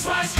Christmas